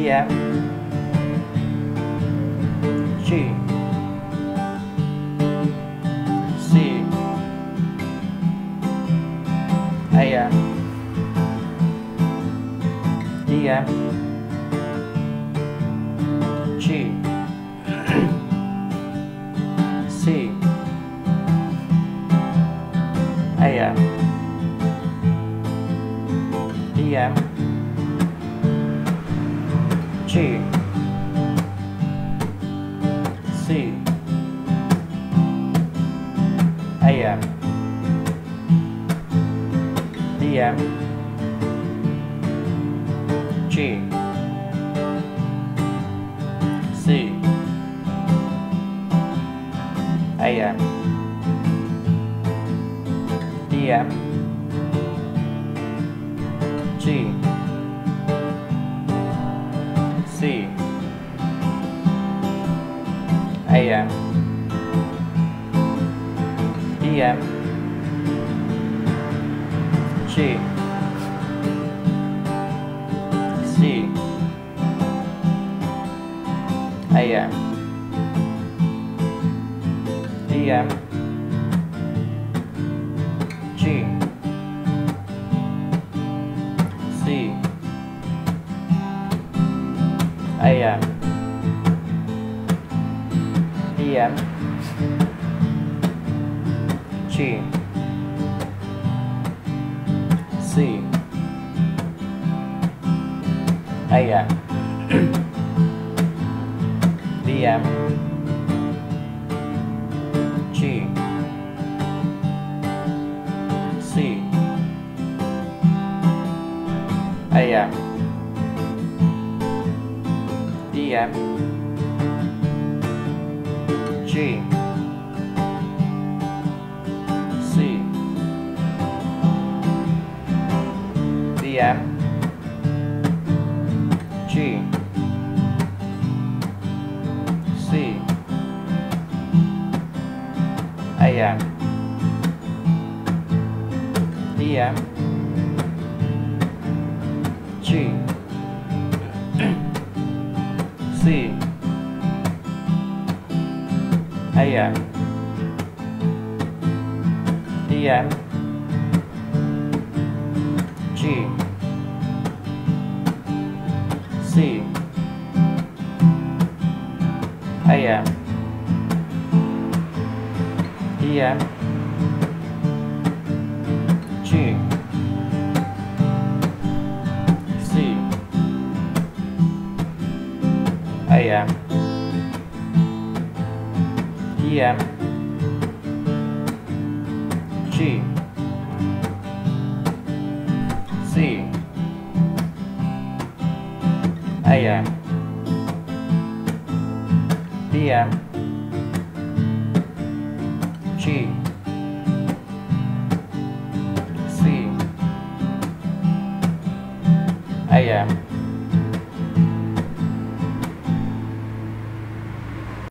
G F G. C. A F D F G. C. A F D F G. C. AM DM G. C. AM DM G C AM DM G. C. AM DM AM PM G C AM DM G C AM DM G. C. DM G. C. AM DM G C AM DM G. C. AM DM AM, DM, G, C, AM, DM, G, C, AM.